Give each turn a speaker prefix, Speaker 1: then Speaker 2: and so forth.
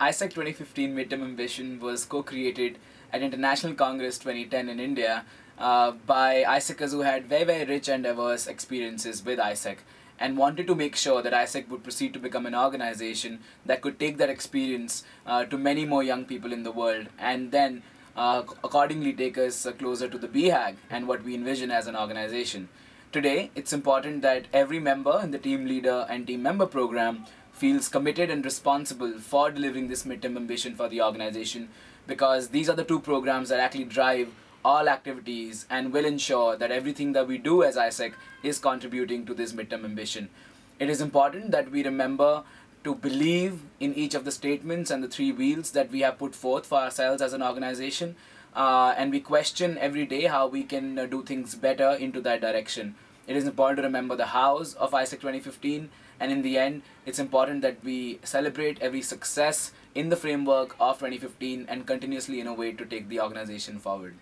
Speaker 1: AIESEC 2015 Midterm Ambition was co-created at International Congress 2010 in India uh, by AIESECers who had very, very rich and diverse experiences with AIESEC and wanted to make sure that AIESEC would proceed to become an organization that could take that experience uh, to many more young people in the world and then uh, accordingly take us uh, closer to the BHAG and what we envision as an organization. Today, it's important that every member in the team leader and team member program feels committed and responsible for delivering this midterm ambition for the organization because these are the two programs that actually drive all activities and will ensure that everything that we do as AIESEC is contributing to this midterm ambition. It is important that we remember to believe in each of the statements and the three wheels that we have put forth for ourselves as an organization uh, and we question every day how we can uh, do things better into that direction. It is important to remember the hows of AIESEC 2015 and in the end it's important that we celebrate every success in the framework of 2015 and continuously innovate to take the organization forward.